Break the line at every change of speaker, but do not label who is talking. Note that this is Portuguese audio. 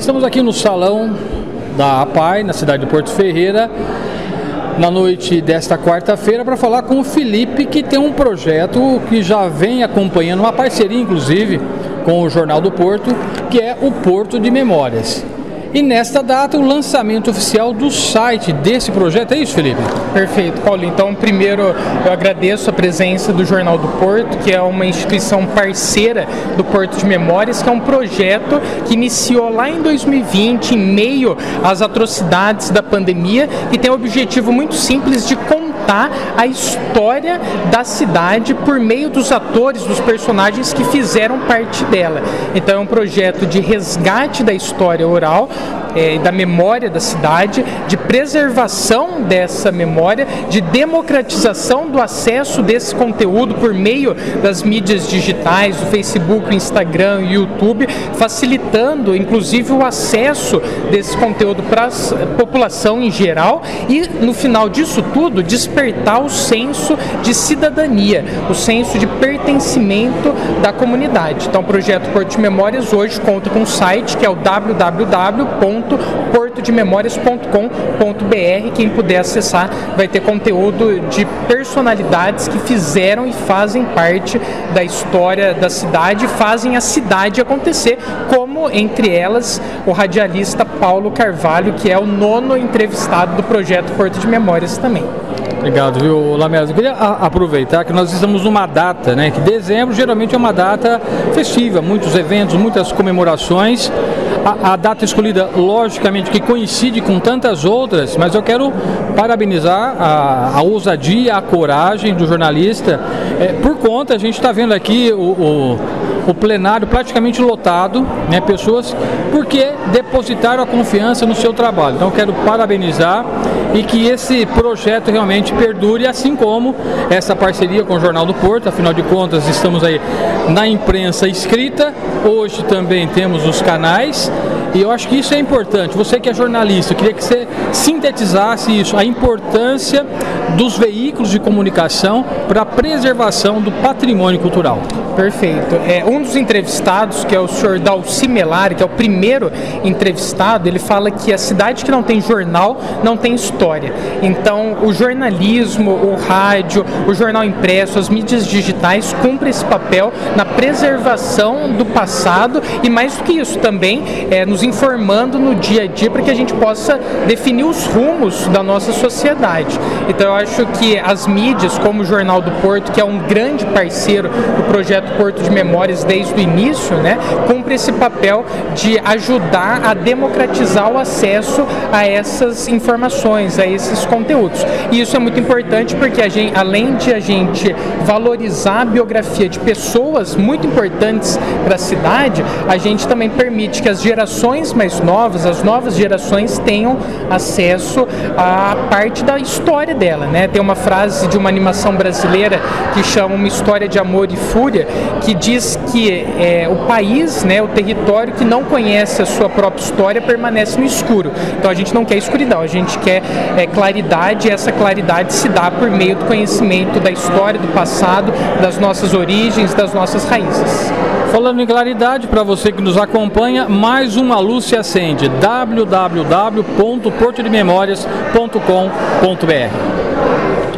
Estamos aqui no salão da APAI, na cidade de Porto Ferreira, na noite desta quarta-feira, para falar com o Felipe, que tem um projeto que já vem acompanhando, uma parceria inclusive com o Jornal do Porto, que é o Porto de Memórias. E nesta data, o lançamento oficial do site desse projeto. É isso, Felipe?
Perfeito, Paulo. Então, primeiro, eu agradeço a presença do Jornal do Porto, que é uma instituição parceira do Porto de Memórias, que é um projeto que iniciou lá em 2020, em meio às atrocidades da pandemia, e tem o objetivo muito simples de contar a história da cidade por meio dos atores, dos personagens que fizeram parte dela. Então, é um projeto de resgate da história oral é, da memória da cidade, de preservação dessa memória, de democratização do acesso desse conteúdo por meio das mídias digitais, do Facebook, Instagram, YouTube, facilitando inclusive o acesso desse conteúdo para a população em geral e no final disso tudo despertar o senso de cidadania, o senso de pertencimento da comunidade. Então o projeto Porto de Memórias hoje conta com um site que é o www www.portodememórias.com.br. Quem puder acessar vai ter conteúdo de personalidades que fizeram e fazem parte da história da cidade, fazem a cidade acontecer, como entre elas o radialista Paulo Carvalho, que é o nono entrevistado do projeto Porto de Memórias também.
Obrigado, viu, Lameso? Eu queria aproveitar que nós estamos numa data, né? Que dezembro geralmente é uma data festiva, muitos eventos, muitas comemorações. A, a, data escolhida, logicamente, que coincide com tantas outras, mas eu quero parabenizar a, a ousadia, a coragem do jornalista. É, por conta, a gente está vendo aqui o, o, o, plenário praticamente lotado, né, pessoas, porque depositaram a confiança no seu trabalho. Então, quero parabenizar e que esse projeto realmente perdure, assim como essa parceria com o Jornal do Porto. Afinal de contas, estamos aí na imprensa escrita, hoje também temos os canais. E eu acho que isso é importante. Você que é jornalista, eu queria que você sintetizasse isso, a importância dos veículos de comunicação para a preservação do patrimônio cultural.
Perfeito. É, um dos entrevistados, que é o senhor Dalci Melari, que é o primeiro entrevistado, ele fala que a cidade que não tem jornal não tem história. Então, o jornalismo, o rádio, o jornal impresso, as mídias digitais cumprem esse papel na preservação do passado e, mais do que isso, também é, nos informando no dia a dia para que a gente possa definir os rumos da nossa sociedade. Então, eu acho que as mídias, como o Jornal do Porto, que é um grande parceiro do projeto Porto de Memórias desde o início, né, cumpre esse papel de ajudar a democratizar o acesso a essas informações, a esses conteúdos. E isso é muito importante porque a gente, além de a gente valorizar a biografia de pessoas muito importantes para a cidade, a gente também permite que as gerações mais novas, as novas gerações tenham acesso à parte da história dela, né? Tem uma frase de uma animação brasileira que chama Uma História de Amor e Fúria, que diz que é, o país, né, o território que não conhece a sua própria história permanece no escuro. Então a gente não quer escuridão, a gente quer é, claridade e essa claridade se dá por meio do conhecimento da história, do passado, das nossas origens, das nossas raízes.
Falando em claridade, para você que nos acompanha, mais uma luz se acende: Lord.